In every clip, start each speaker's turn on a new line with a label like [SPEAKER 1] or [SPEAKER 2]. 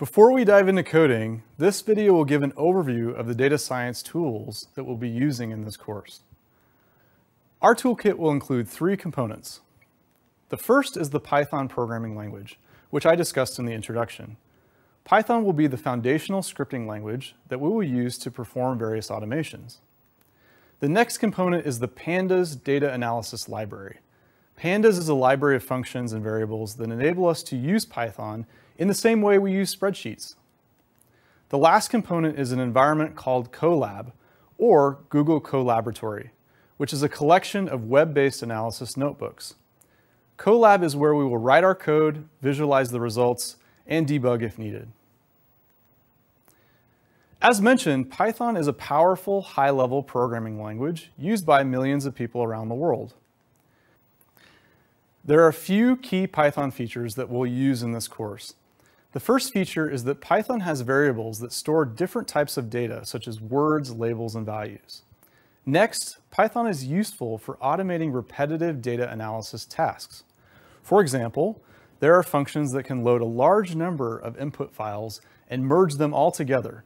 [SPEAKER 1] Before we dive into coding, this video will give an overview of the data science tools that we'll be using in this course. Our toolkit will include three components. The first is the Python programming language, which I discussed in the introduction. Python will be the foundational scripting language that we will use to perform various automations. The next component is the Pandas data analysis library. Pandas is a library of functions and variables that enable us to use Python in the same way we use spreadsheets. The last component is an environment called Colab, or Google Colaboratory, which is a collection of web-based analysis notebooks. Colab is where we will write our code, visualize the results, and debug if needed. As mentioned, Python is a powerful, high-level programming language used by millions of people around the world. There are a few key Python features that we'll use in this course. The first feature is that Python has variables that store different types of data, such as words, labels, and values. Next, Python is useful for automating repetitive data analysis tasks. For example, there are functions that can load a large number of input files and merge them all together.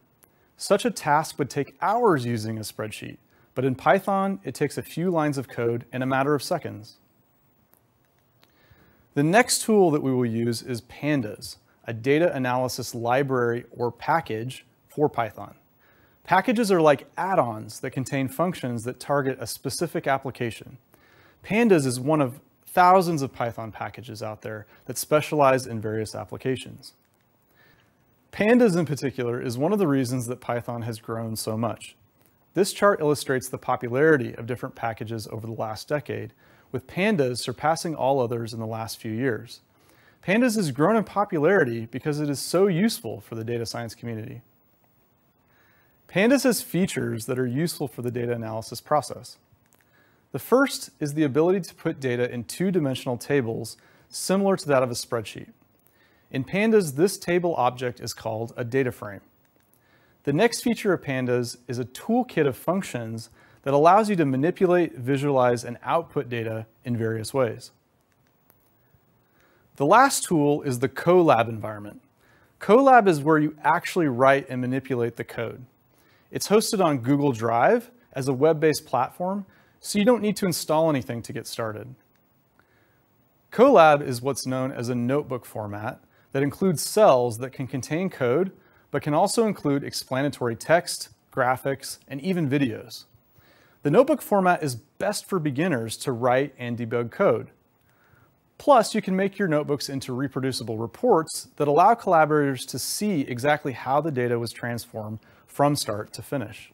[SPEAKER 1] Such a task would take hours using a spreadsheet, but in Python, it takes a few lines of code in a matter of seconds. The next tool that we will use is Pandas, a data analysis library or package for Python. Packages are like add-ons that contain functions that target a specific application. Pandas is one of thousands of Python packages out there that specialize in various applications. Pandas in particular is one of the reasons that Python has grown so much. This chart illustrates the popularity of different packages over the last decade, with pandas surpassing all others in the last few years. Pandas has grown in popularity because it is so useful for the data science community. Pandas has features that are useful for the data analysis process. The first is the ability to put data in two-dimensional tables similar to that of a spreadsheet. In Pandas, this table object is called a data frame. The next feature of Pandas is a toolkit of functions that allows you to manipulate, visualize, and output data in various ways. The last tool is the Colab environment. Colab is where you actually write and manipulate the code. It's hosted on Google Drive as a web-based platform, so you don't need to install anything to get started. Colab is what's known as a notebook format that includes cells that can contain code, but can also include explanatory text, graphics, and even videos. The notebook format is best for beginners to write and debug code. Plus, you can make your notebooks into reproducible reports that allow collaborators to see exactly how the data was transformed from start to finish.